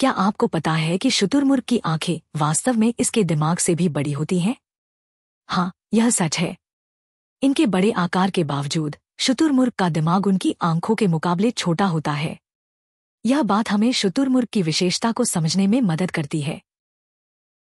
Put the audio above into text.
क्या आपको पता है कि शुतुरमुर्ग की आँखें वास्तव में इसके दिमाग से भी बड़ी होती हैं? हाँ यह सच है। इनके बड़े आकार के बावजूद, शुतुरमुर्ग का दिमाग उनकी आँखों के मुकाबले छोटा होता है। यह बात हमें शुतुरमुर्ग की विशेषता को समझने में मदद करती है।